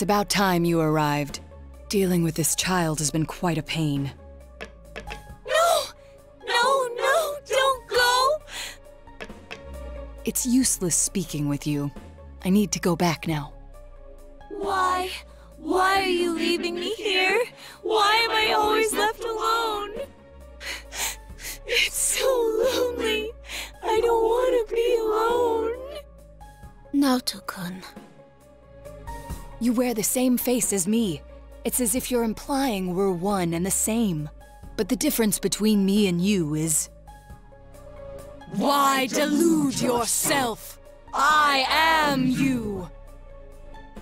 It's about time you arrived. Dealing with this child has been quite a pain. No! No, no, don't go! It's useless speaking with you. I need to go back now. Why? Why are you leaving me here? Why am I always left alone? It's so lonely. I don't want to be alone. Naoto-kun. You wear the same face as me. It's as if you're implying we're one and the same. But the difference between me and you is. Why delude yourself? I am you!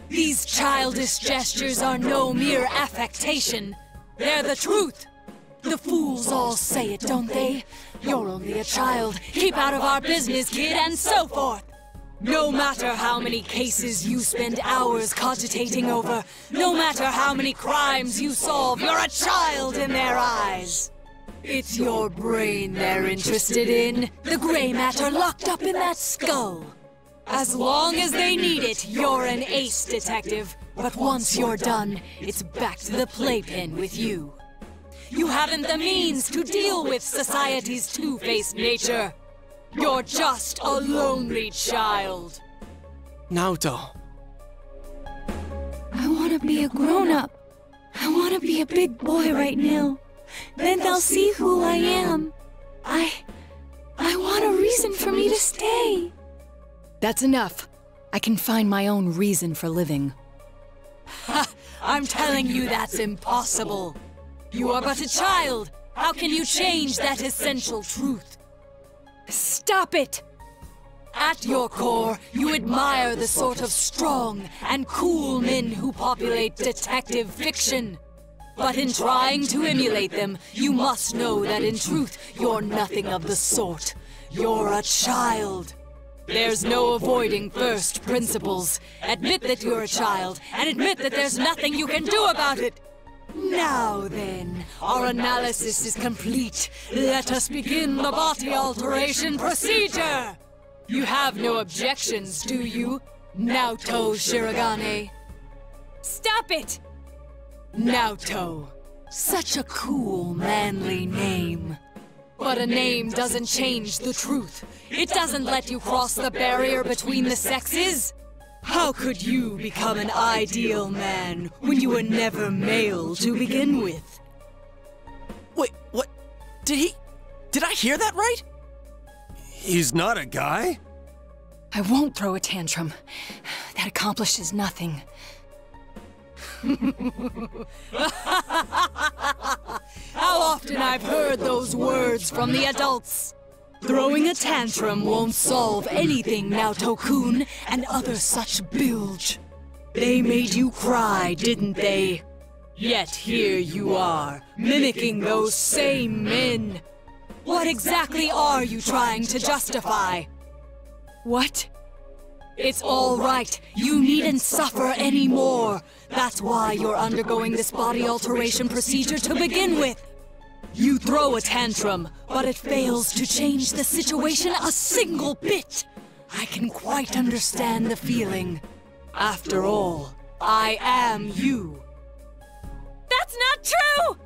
These childish gestures are no mere affectation. They're the truth. The fools all say it, don't they? You're only a child. Keep out of our business, kid, and so forth. No matter how many cases you spend hours cogitating over, no matter how many crimes you solve, you're a child in their eyes. It's your brain they're interested in, the gray matter locked up in that skull. As long as they need it, you're an ace detective. But once you're done, it's back to the playpen with you. You haven't the means to deal with society's two-faced nature. You're just a lonely child. Naoto. I want to be a grown-up. I want to be a big boy right now. Then they'll see who I am. I... I want a reason for me to stay. That's enough. I can find my own reason for living. Ha! I'm telling you that's impossible. You are but a child. How can you change that essential truth? Stop it! At your core, you admire the sort of strong and cool men who populate detective fiction. But in trying to emulate them, you must know that in truth, you're nothing of the sort. You're a child. There's no avoiding first principles. Admit that you're a child, and admit that there's nothing you can do about it. Now then, our analysis is complete. Let us begin the body alteration procedure! You have no objections, do you? Naoto Shiragane. Stop it! Naoto. Such a cool, manly name. But a name doesn't change the truth. It doesn't let you cross the barrier between the sexes. How could you become an ideal man when you were never male to begin with? Wait, what? Did he. Did I hear that right? He's not a guy? I won't throw a tantrum. That accomplishes nothing. How often I've heard those words from the adults. Throwing a tantrum won't solve anything, Naoto-kun, and other such bilge. They made you cry, didn't they? Yet here you are, mimicking those same men. What exactly are you trying to justify? What? It's all right. You needn't suffer anymore. That's why you're undergoing this body alteration procedure to begin with. You throw a tantrum, but it fails to change the situation a single bit. I can quite understand the feeling. After all, I am you. That's not true!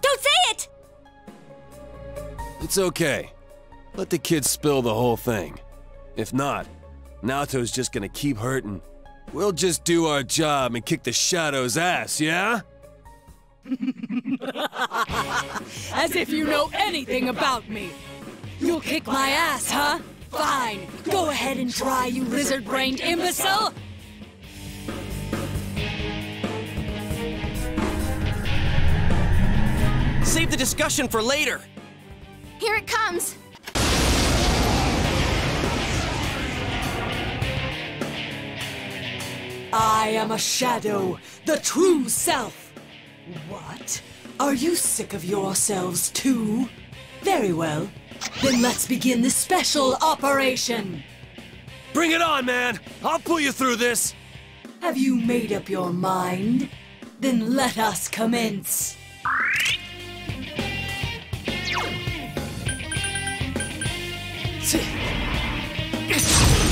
Don't say it! It's okay. Let the kids spill the whole thing. If not, Naoto's just gonna keep hurting. We'll just do our job and kick the Shadow's ass, yeah? As if you know anything about me. You'll kick my ass, huh? Fine. Go ahead and try, you lizard-brained imbecile! Save the discussion for later. Here it comes! I am a shadow, the true self. What? Are you sick of yourselves too? Very well. Then let's begin the special operation. Bring it on, man! I'll pull you through this! Have you made up your mind? Then let us commence.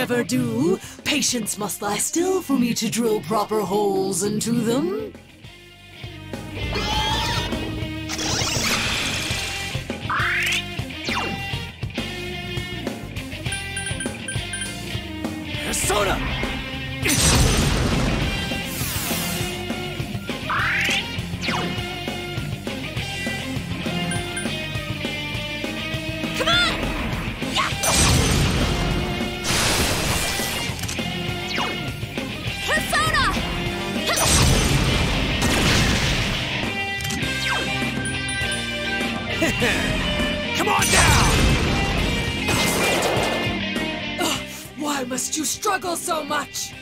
never do. Patients must lie still for me to drill proper holes into them. Persona! so much!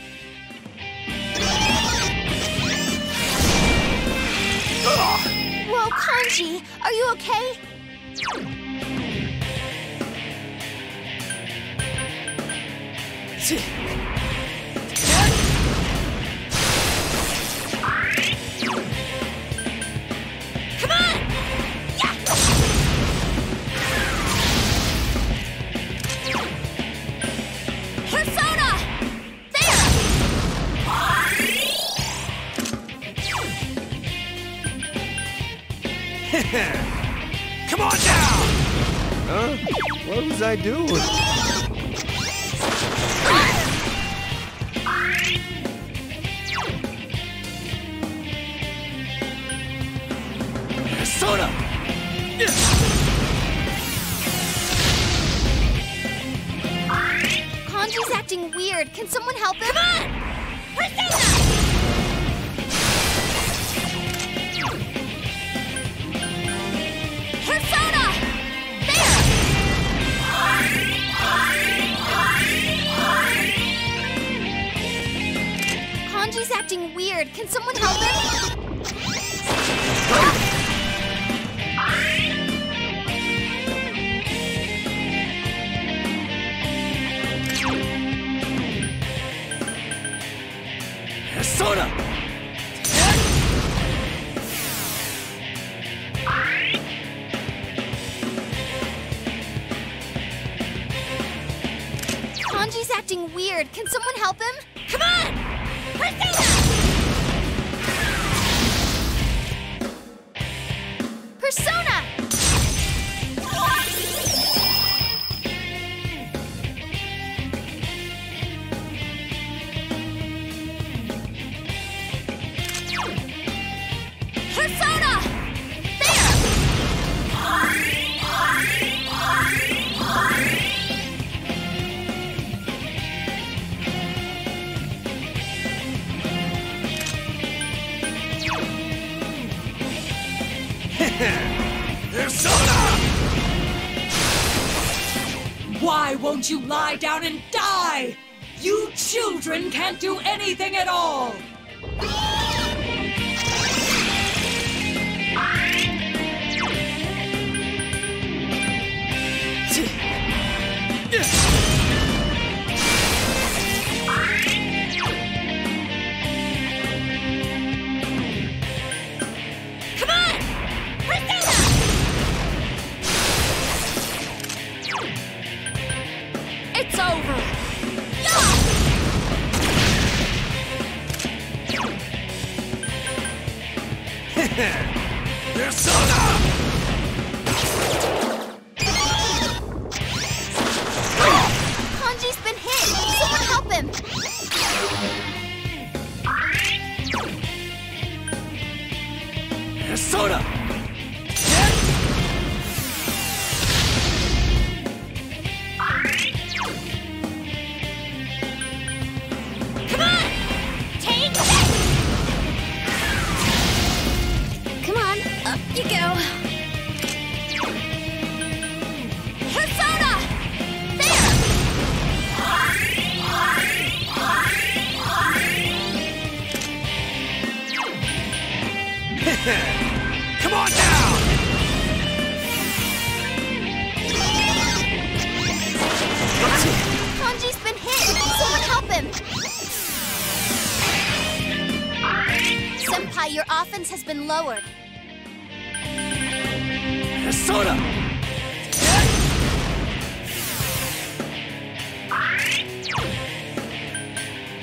Persona!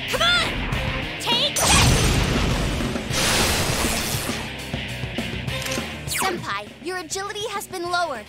Come on! Take! Senpai, your agility has been lowered.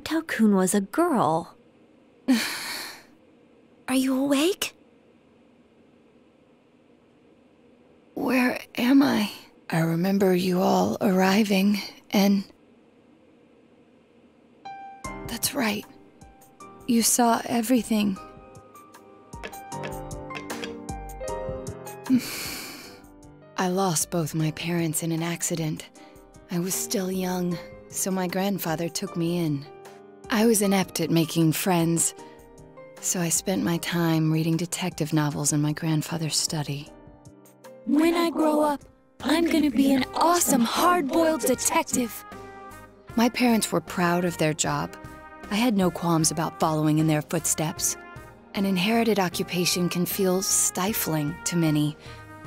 So Naoto-kun was a girl. Are you awake? Where am I? I remember you all arriving, and. That's right. You saw everything. I lost both my parents in an accident. I was still young, so my grandfather took me in. I was inept at making friends, so I spent my time reading detective novels in my grandfather's study. When I grow up, I'm gonna be an awesome hard-boiled detective. My parents were proud of their job. I had no qualms about following in their footsteps. An inherited occupation can feel stifling to many,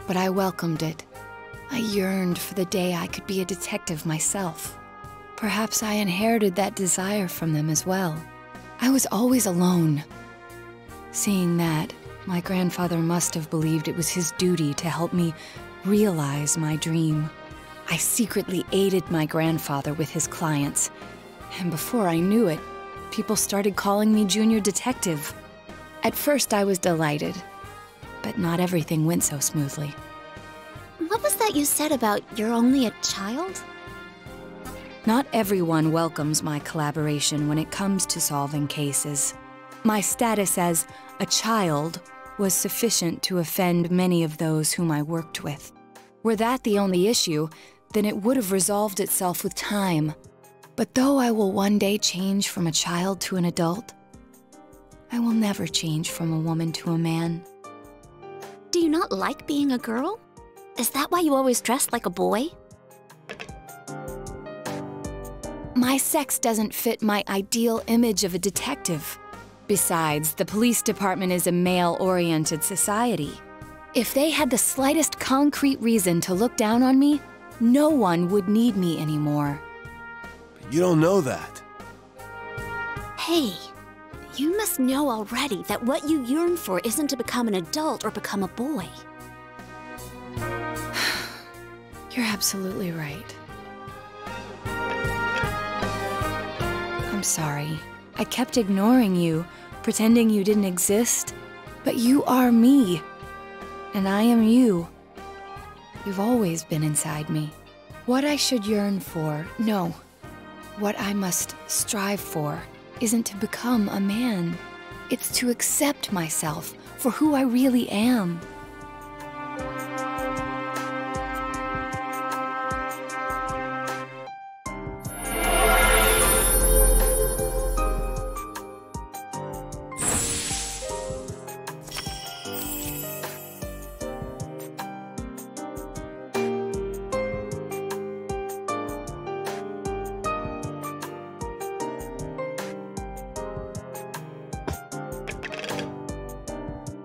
but I welcomed it. I yearned for the day I could be a detective myself. Perhaps I inherited that desire from them as well. I was always alone. Seeing that, my grandfather must have believed it was his duty to help me realize my dream. I secretly aided my grandfather with his clients, and before I knew it, people started calling me Junior Detective. At first, I was delighted, but not everything went so smoothly. What was that you said about you're only a child? Not everyone welcomes my collaboration when it comes to solving cases. My status as a child was sufficient to offend many of those whom I worked with. Were that the only issue, then it would have resolved itself with time. But though I will one day change from a child to an adult, I will never change from a woman to a man. Do you not like being a girl? Is that why you always dress like a boy? My sex doesn't fit my ideal image of a detective. Besides, the police department is a male oriented society. If they had the slightest concrete reason to look down on me, no one would need me anymore. You don't know that. Hey, you must know already that what you yearn for isn't to become an adult or become a boy. You're absolutely right. I'm sorry. I kept ignoring you, pretending you didn't exist. But you are me. And I am you. You've always been inside me. What I should yearn for, no. What I must strive for, isn't to become a man. It's to accept myself for who I really am.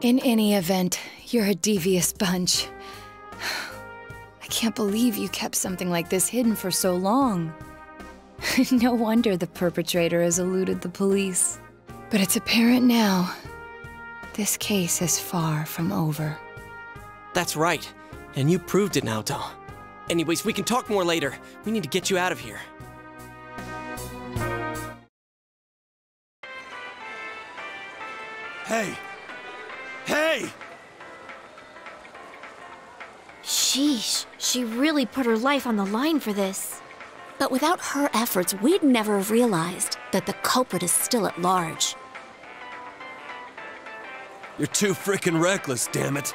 In any event, you're a devious bunch. I can't believe you kept something like this hidden for so long. no wonder the perpetrator has eluded the police. But it's apparent now. This case is far from over. That's right. And you proved it, Naoto. Anyways, we can talk more later. We need to get you out of here. Hey! Hey! Sheesh, she really put her life on the line for this. But without her efforts, we'd never have realized that the culprit is still at large. You're too freaking reckless, damn it.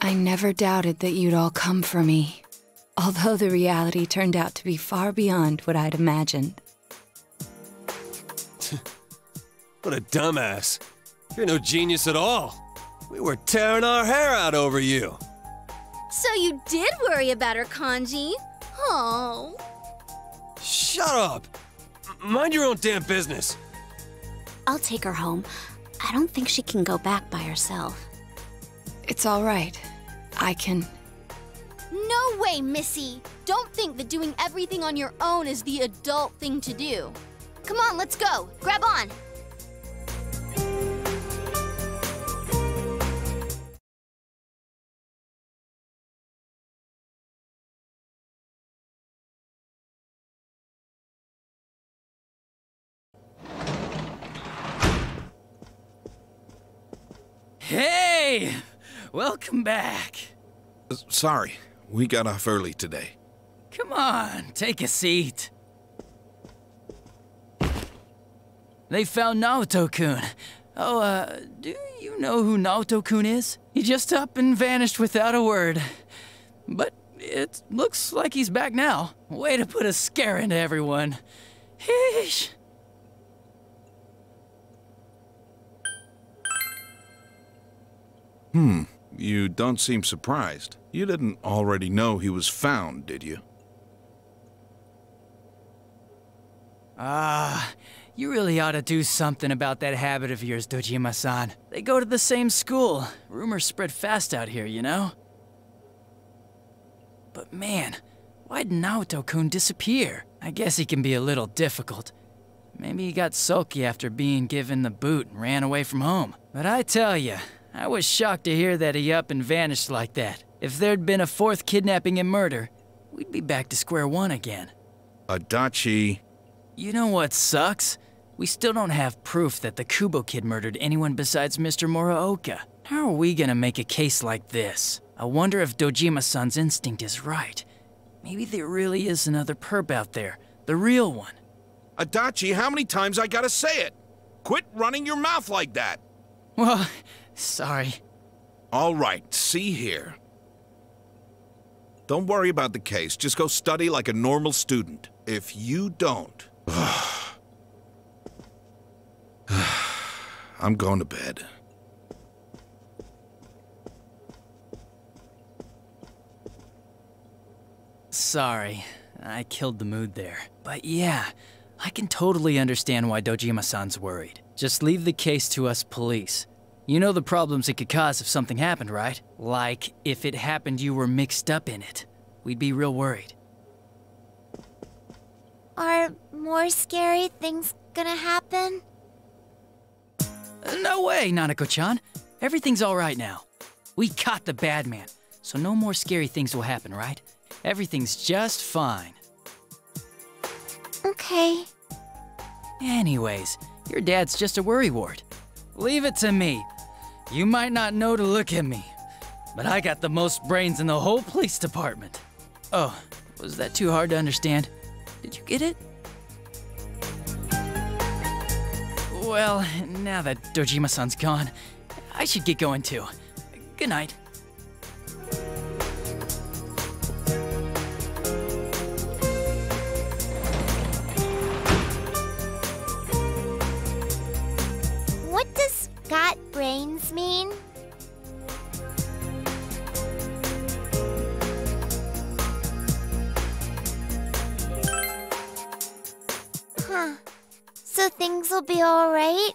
I never doubted that you'd all come for me. Although the reality turned out to be far beyond what I'd imagined. What a dumbass. You're no genius at all. We were tearing our hair out over you. So you did worry about her, Kanji? Oh. Shut up. M- Mind your own damn business. I'll take her home. I don't think she can go back by herself. It's all right. I can. No way, Missy! Don't think that doing everything on your own is the adult thing to do. Come on, let's go. Grab on. Welcome back. Sorry, we got off early today. Come on, take a seat. They found Naoto-kun. Oh, uh, do you know who Naoto-kun is? He just up and vanished without a word. But it looks like he's back now. Way to put a scare into everyone. Heesh. Hmm, you don't seem surprised. You didn't already know he was found, did you? Ah, you really ought to do something about that habit of yours, Dojima-san. They go to the same school. Rumors spread fast out here, you know? But man, why'd Naoto-kun disappear? I guess he can be a little difficult. Maybe he got sulky after being given the boot and ran away from home. But I tell ya, I was shocked to hear that he up and vanished like that. If there'd been a fourth kidnapping and murder, we'd be back to square one again. Adachi. You know what sucks? We still don't have proof that the Kubo kid murdered anyone besides Mr. Muraoka. How are we gonna make a case like this? I wonder if Dojima-san's instinct is right. Maybe there really is another perp out there. The real one. Adachi, how many times I gotta say it? Quit running your mouth like that. Well, sorry. All right, see here. Don't worry about the case. Just go study like a normal student. If you don't... I'm going to bed. Sorry, I killed the mood there. But yeah, I can totally understand why Dojima-san's worried. Just leave the case to us police. You know the problems it could cause if something happened, right? Like, if it happened you were mixed up in it. We'd be real worried. Are more scary things gonna happen? No way, Nanako-chan. Everything's all right now. We caught the bad man, so no more scary things will happen, right? Everything's just fine. Okay. Anyways, your dad's just a worrywart. Leave it to me. You might not know to look at me, but I got the most brains in the whole police department. Oh, was that too hard to understand? Did you get it? Well, now that Dojima-san's gone, I should get going too. Good night. Mean? Huh. So things will be alright?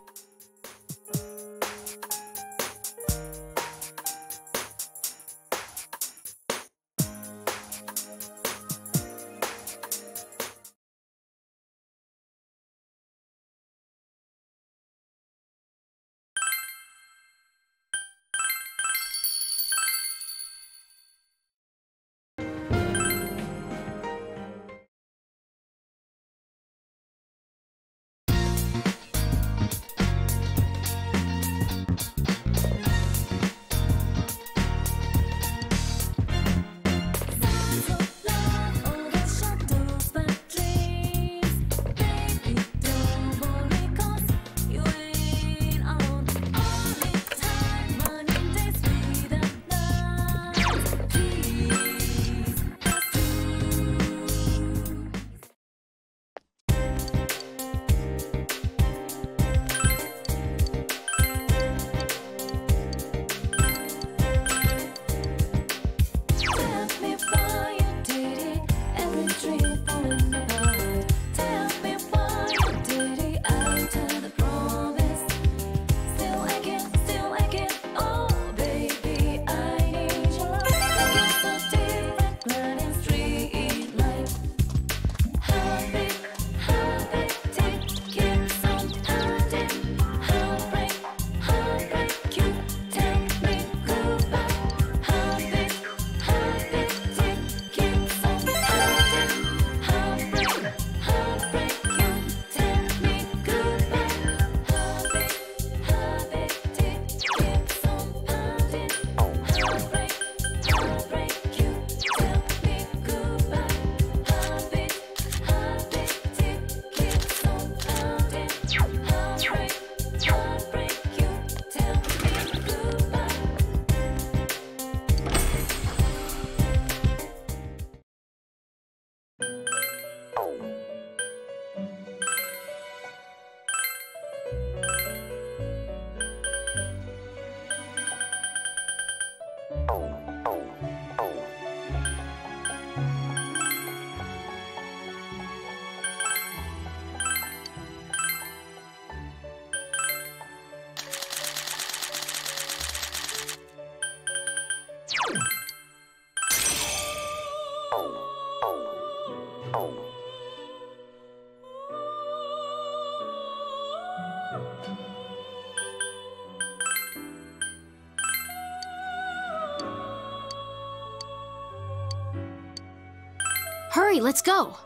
Hurry, let's go.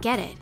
Don't get it.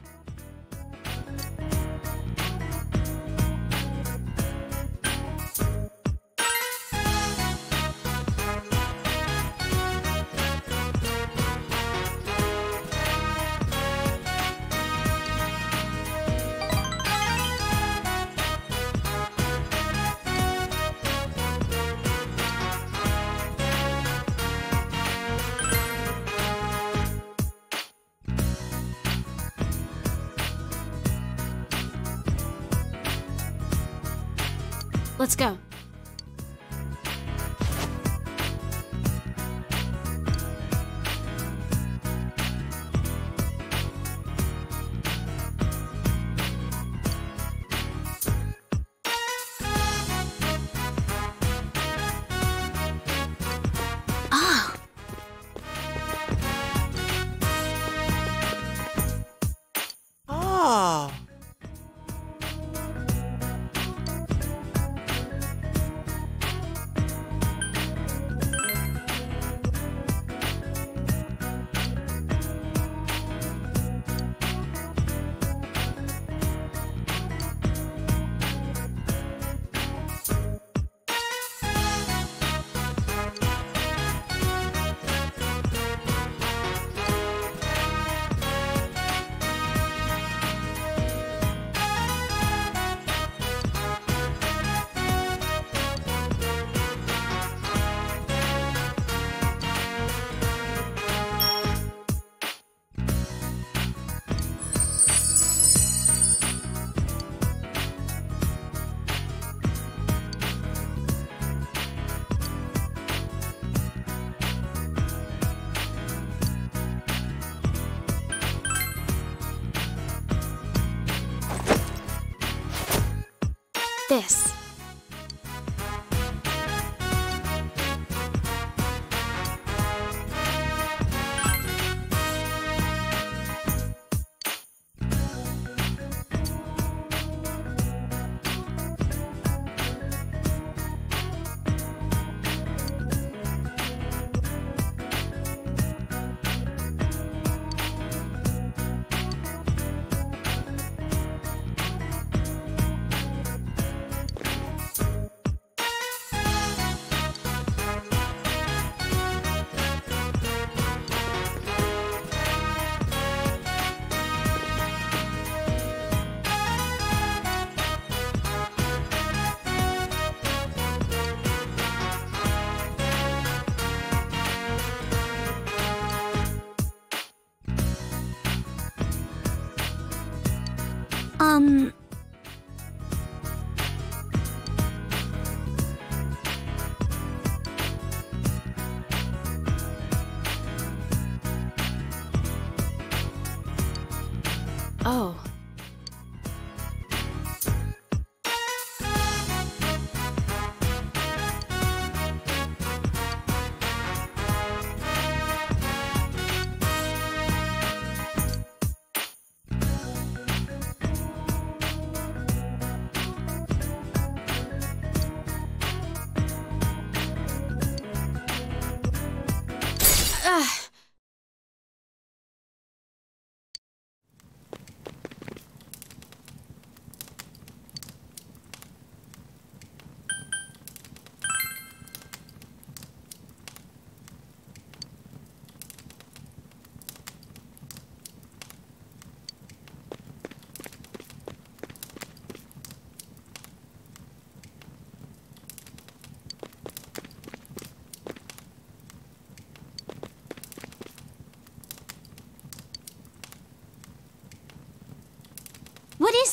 This.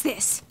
This?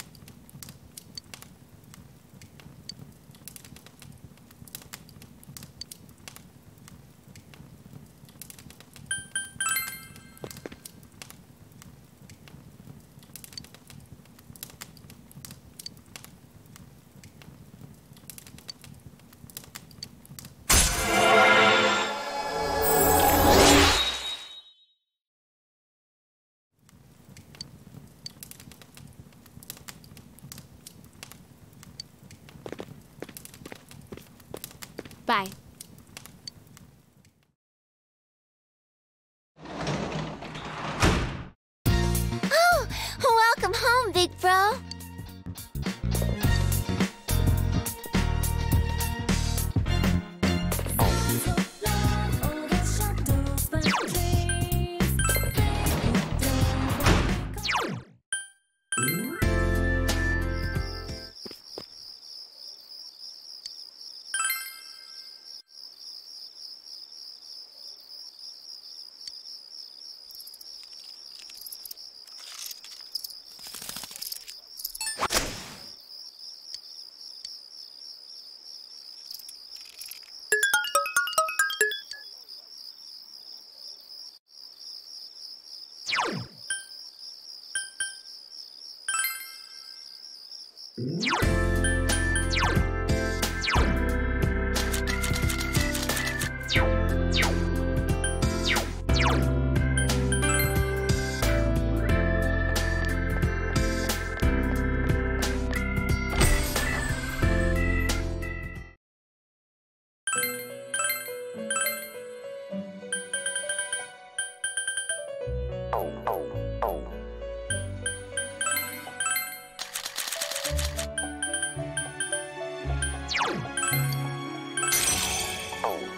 Música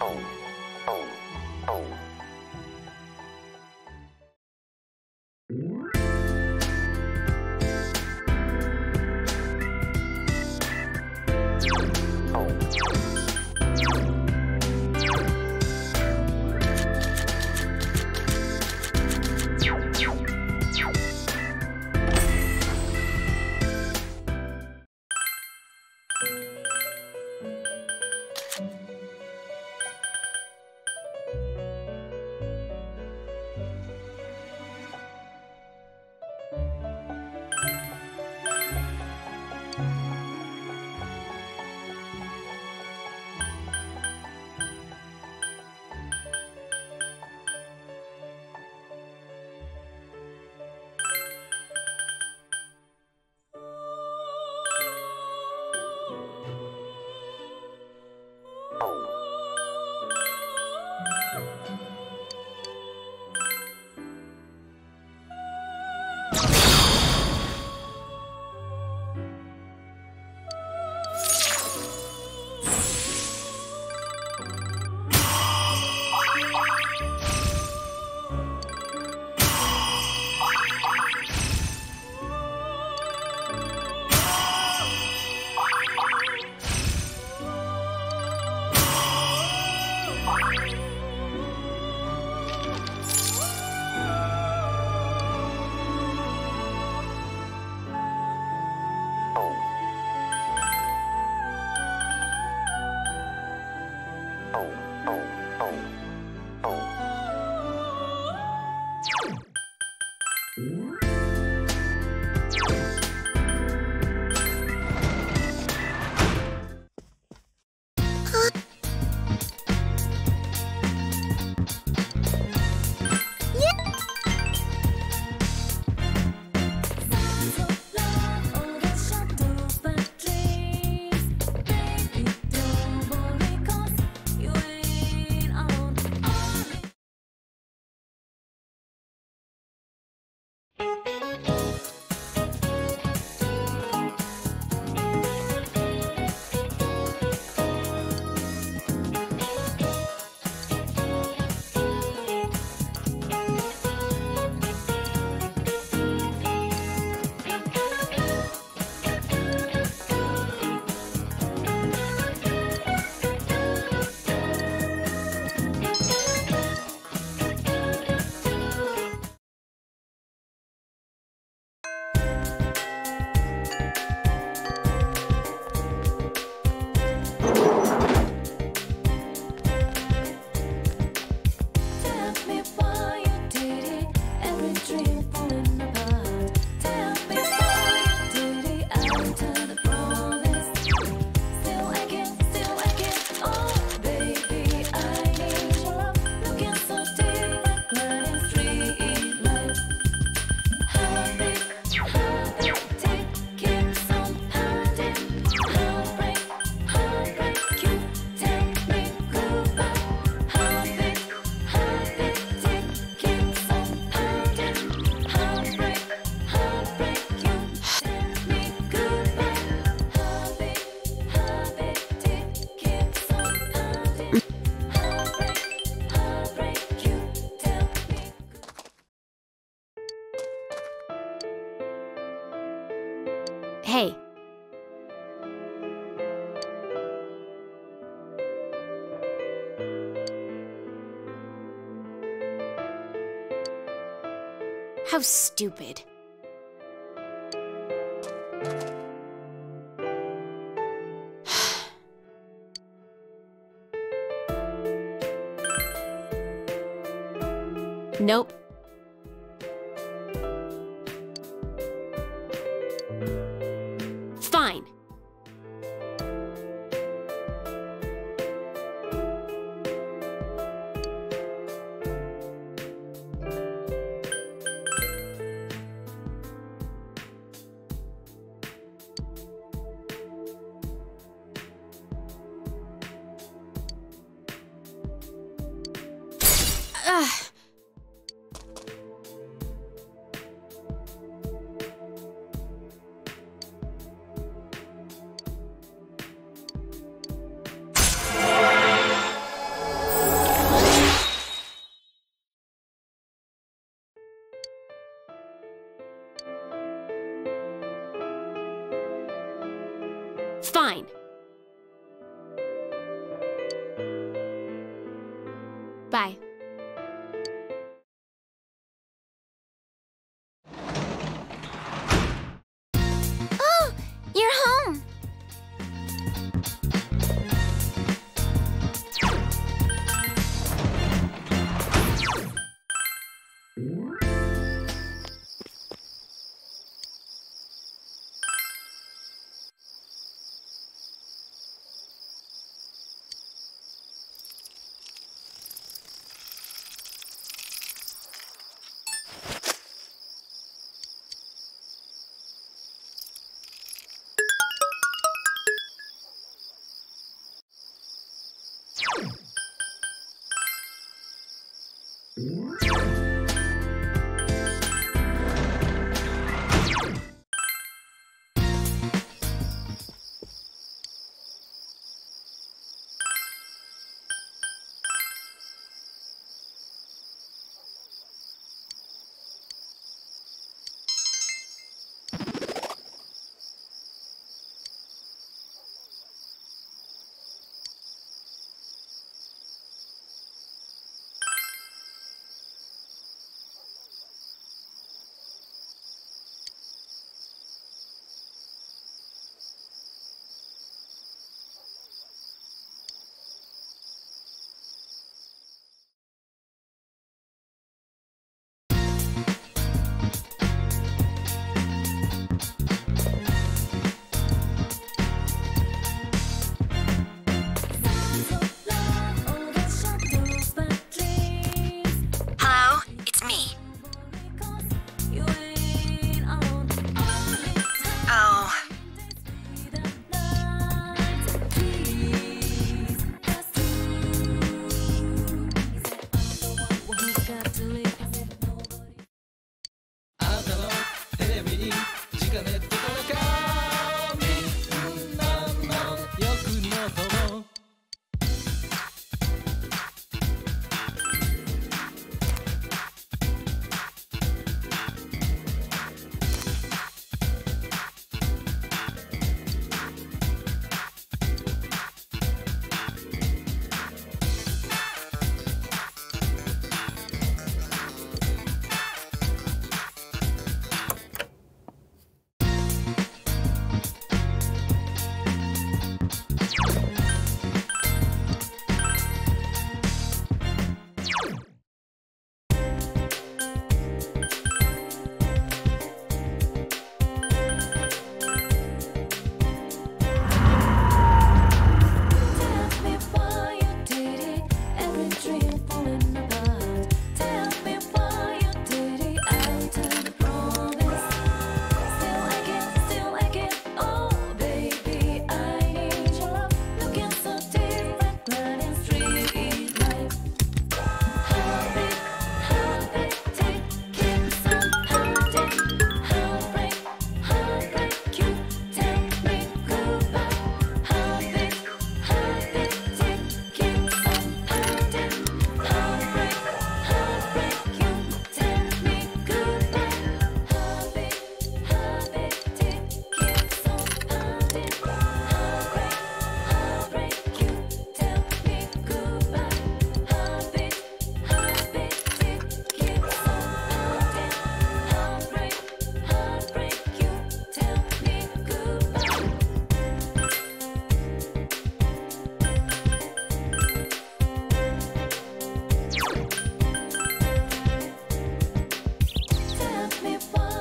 Oh, oh. Stupid. nope. Ugh.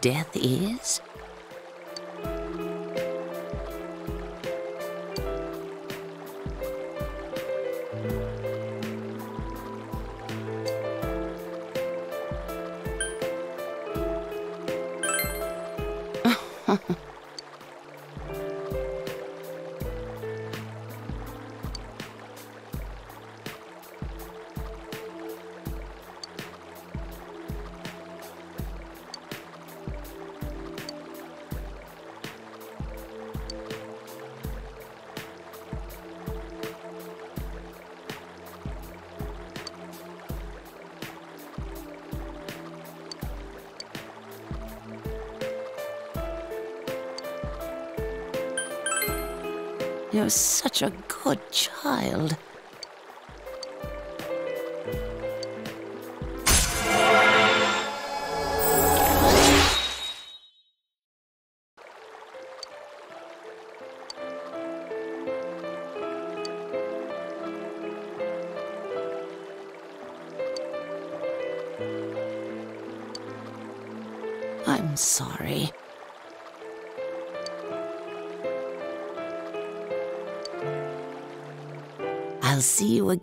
death is? Such a good child.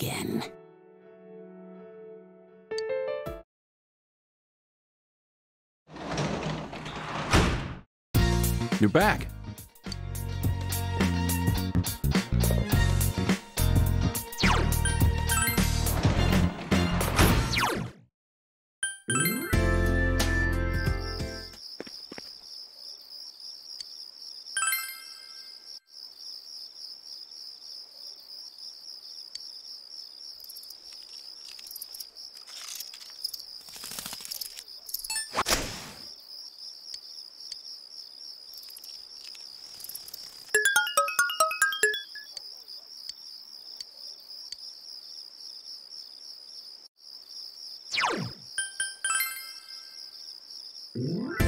Again. Back.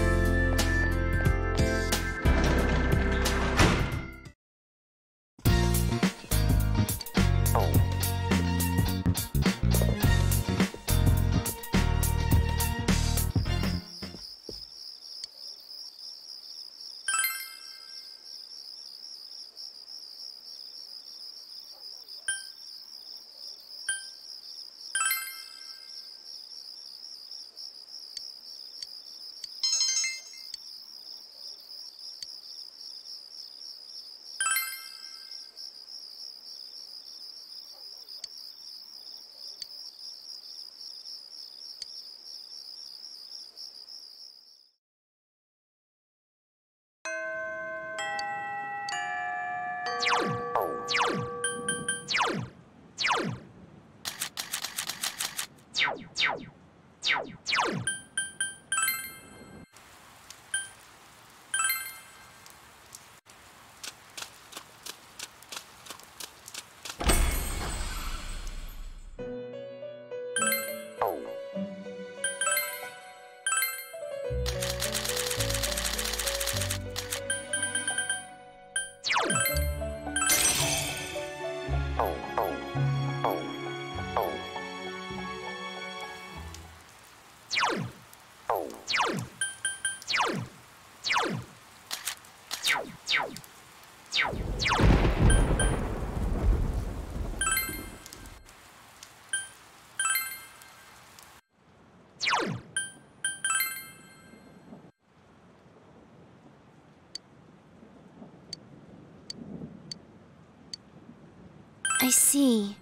I see.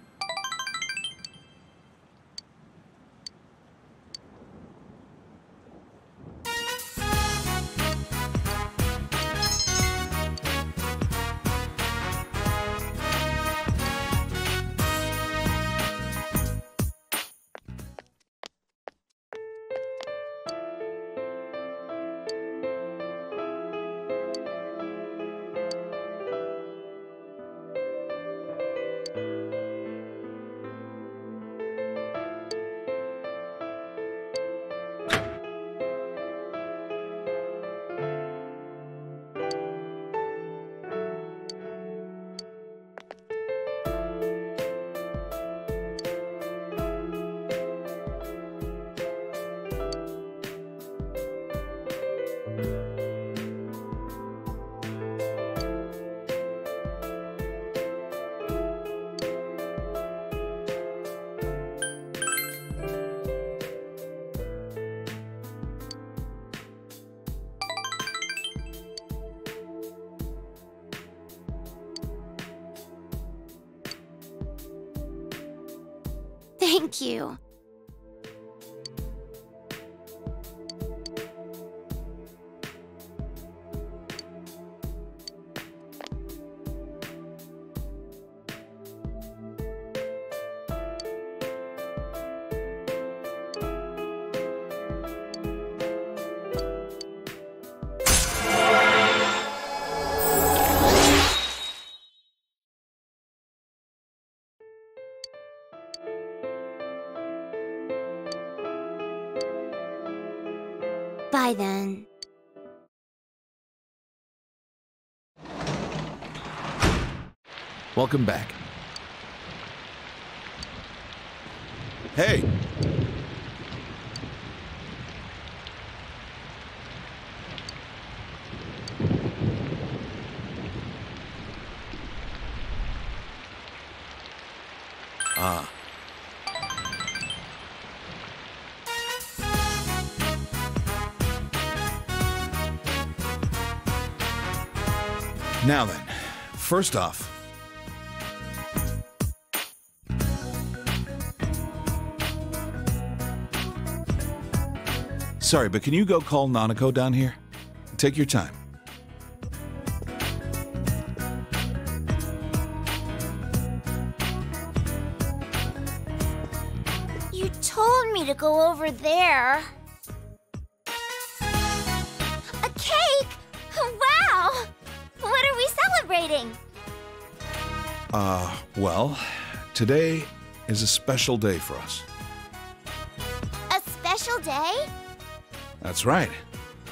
Thank you. Bye then. Welcome back. Hey! Ah. Now then, first off, Sorry, but can you go call Nanako down here? Take your time. You told me to go over there. Uh, well, today is a special day for us. A special day? That's right.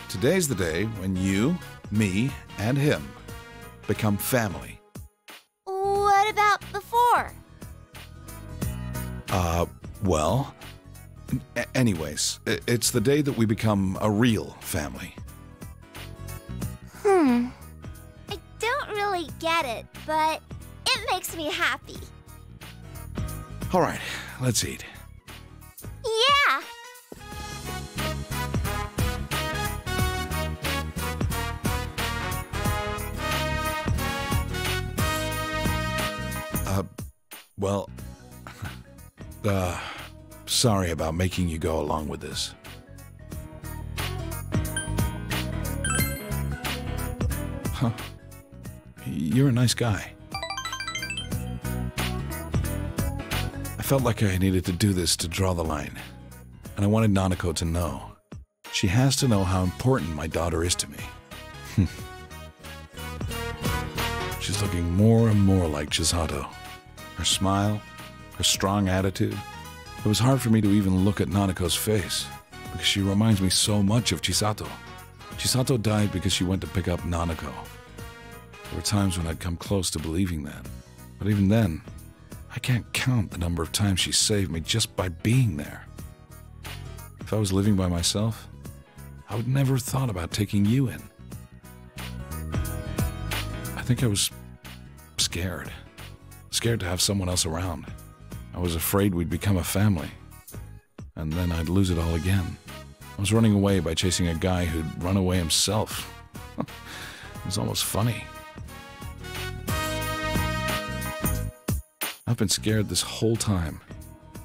Today's the day when you, me, and him become family. What about before? Uh, well, anyways, it's the day that we become a real family. Hmm. I don't really get it, but makes me happy. All right, let's eat. Yeah! Uh, well, uh, sorry about making you go along with this. Huh. You're a nice guy. Felt like I needed to do this to draw the line. And I wanted Nanako to know. She has to know how important my daughter is to me. She's looking more and more like Chisato. Her smile, her strong attitude. It was hard for me to even look at Nanako's face because she reminds me so much of Chisato. Chisato died because she went to pick up Nanako. There were times when I'd come close to believing that. But even then, I can't count the number of times she saved me just by being there. If I was living by myself, I would never have thought about taking you in. I think I was scared. Scared to have someone else around. I was afraid we'd become a family. And then I'd lose it all again. I was running away by chasing a guy who'd run away himself. it was almost funny. I've been scared this whole time.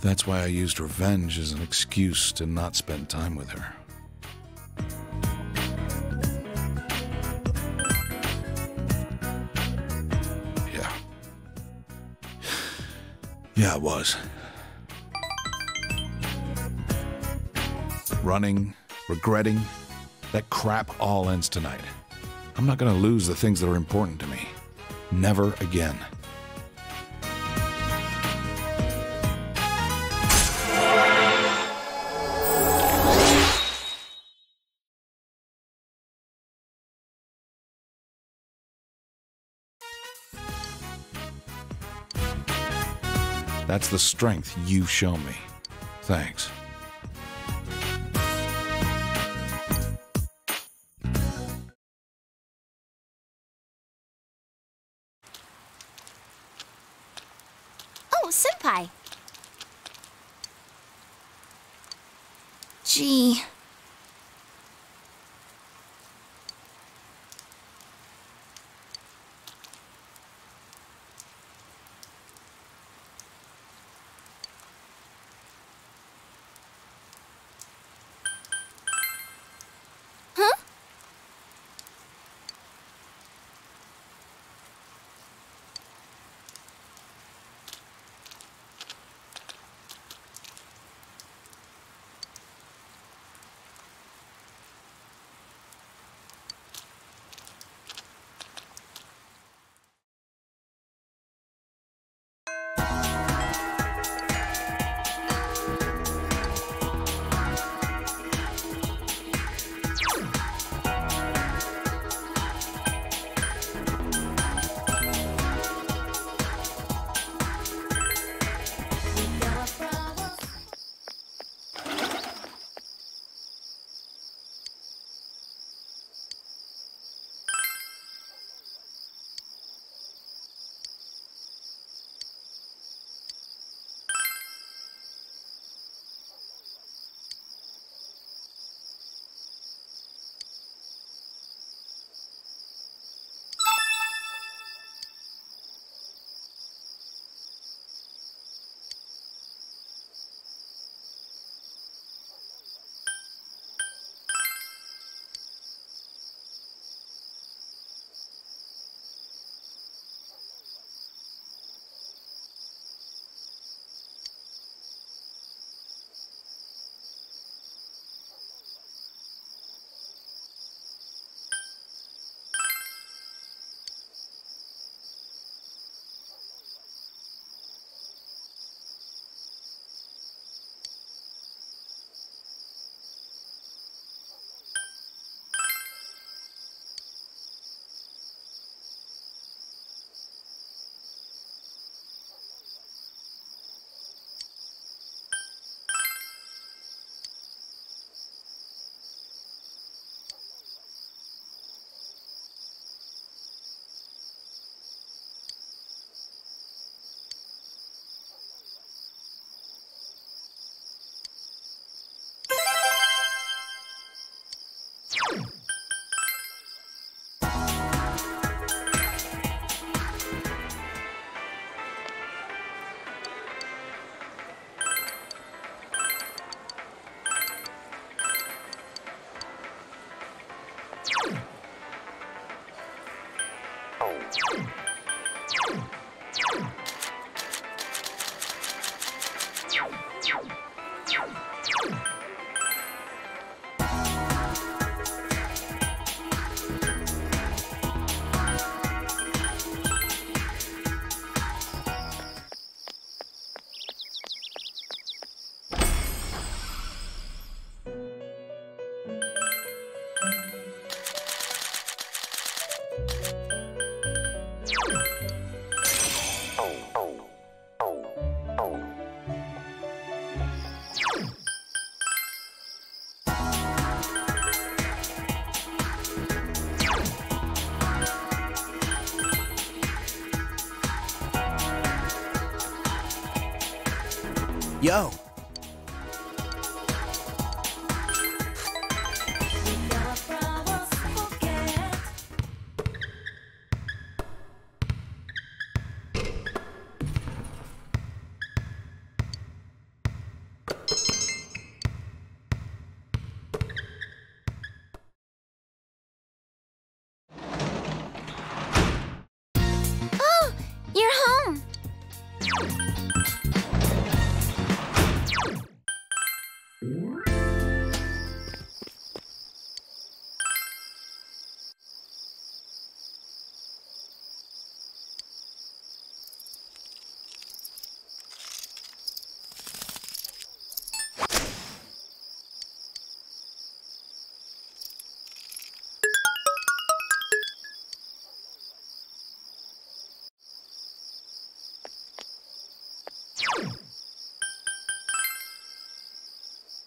That's why I used revenge as an excuse to not spend time with her. Yeah. Yeah, it was. Running, regretting, that crap all ends tonight. I'm not gonna lose the things that are important to me. Never again. That's the strength you've shown me. Thanks.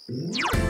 Música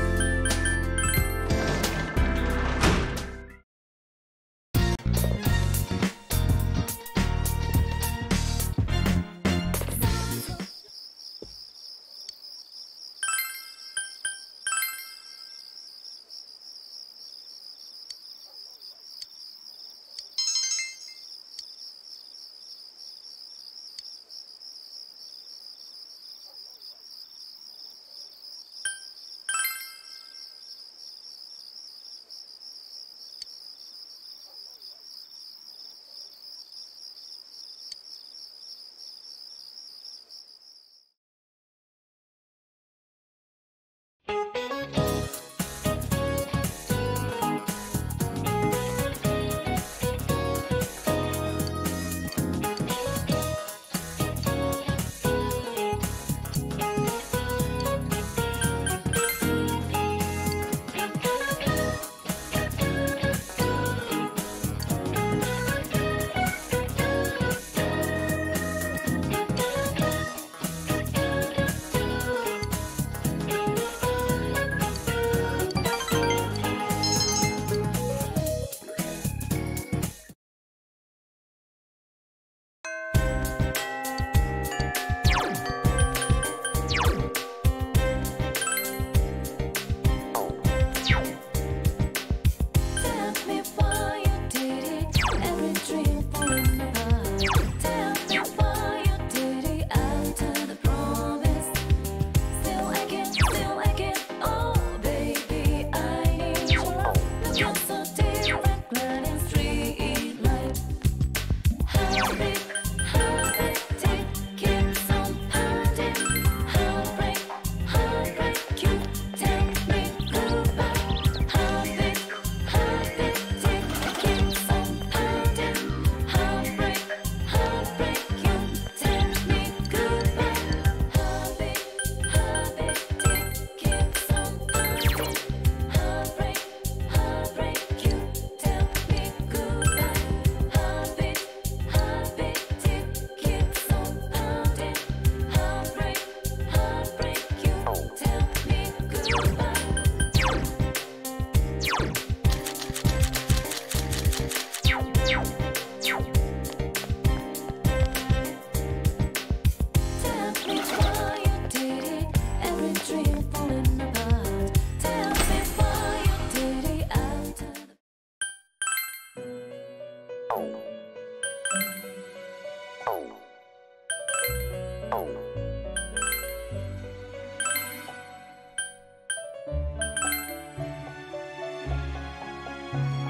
Sure.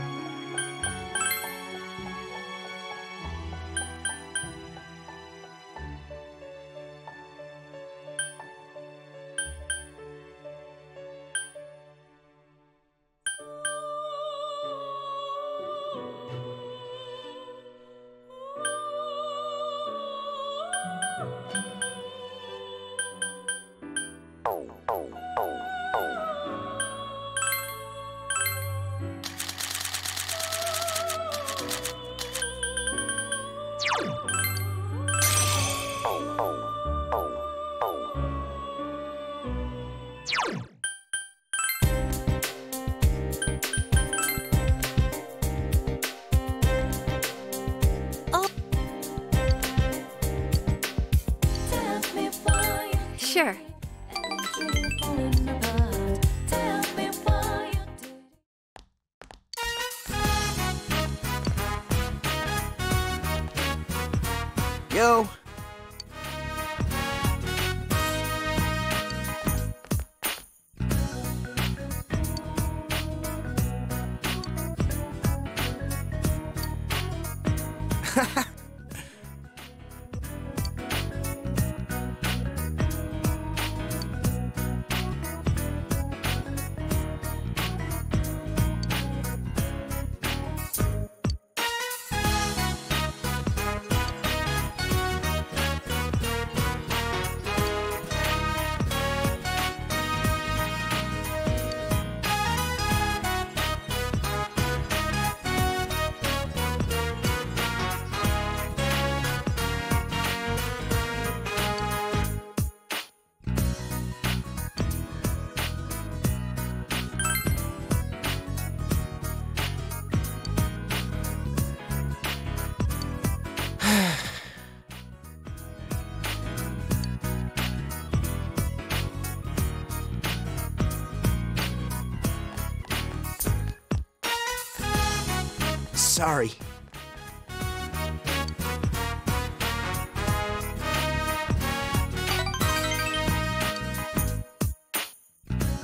Sorry.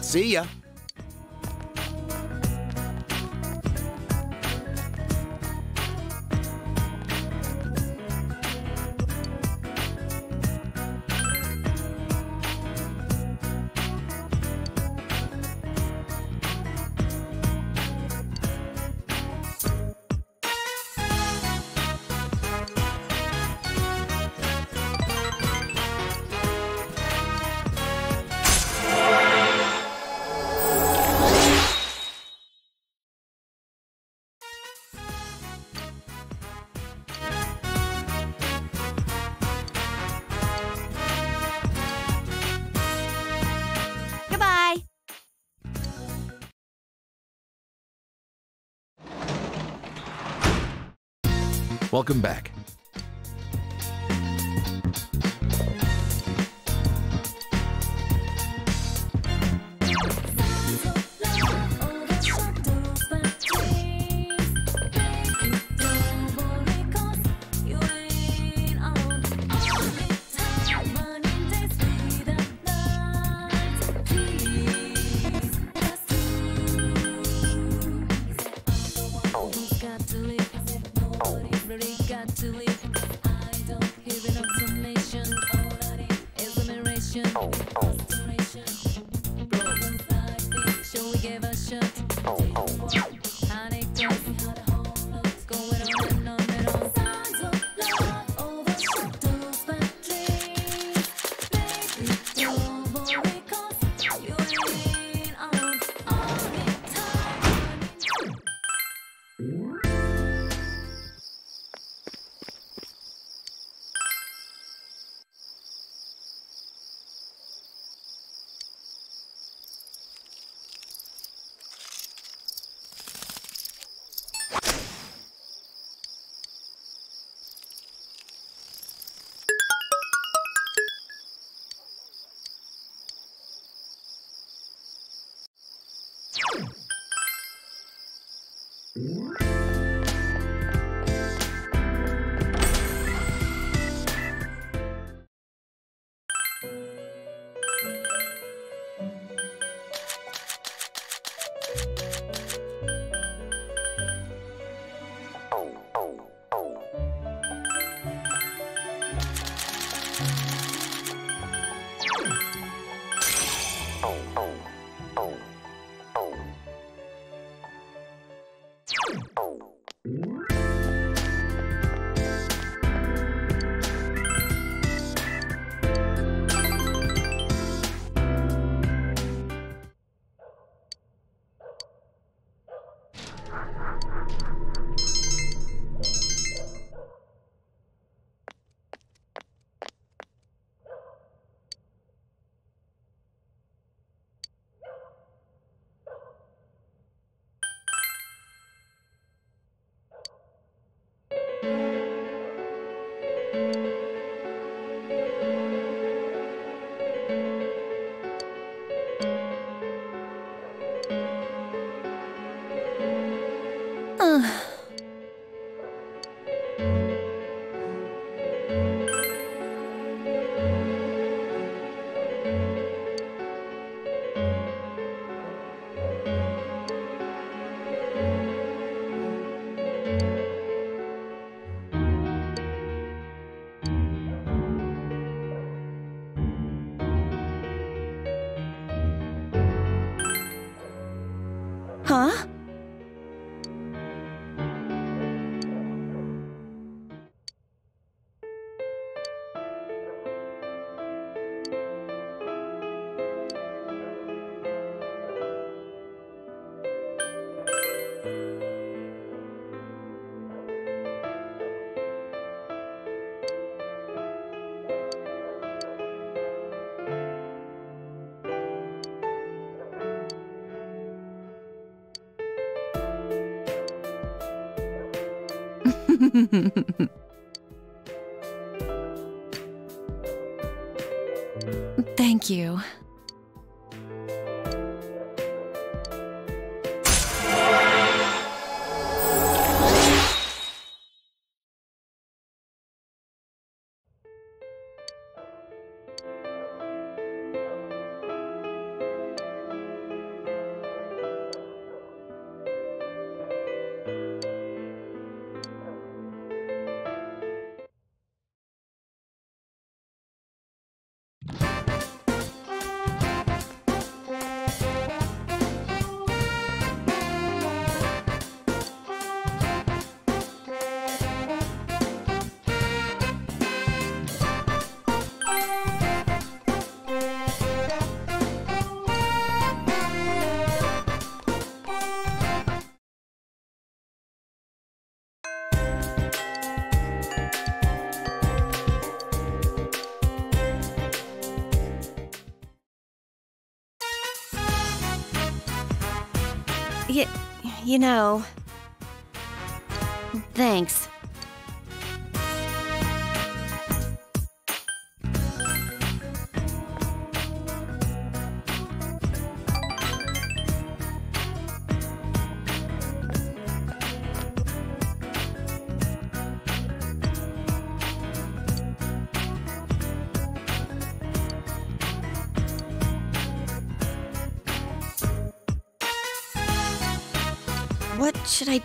See ya. Welcome back. Thank you. You know.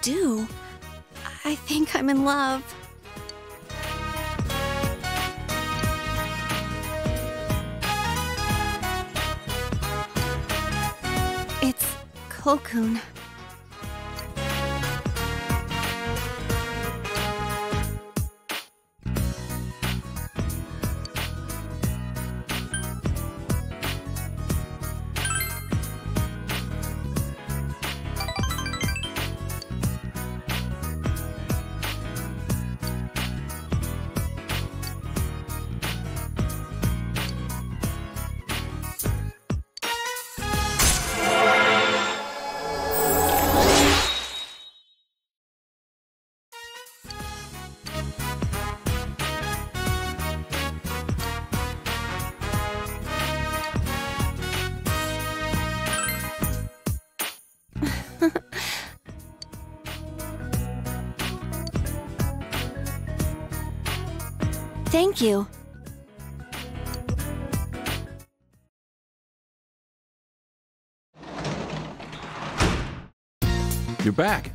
Do? I think I'm in love. It's Kokun. You. You're back.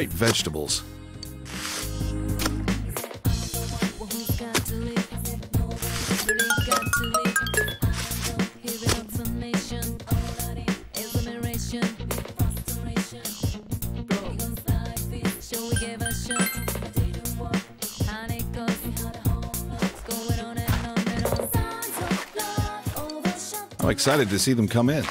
Great vegetables. I'm excited to see them come in.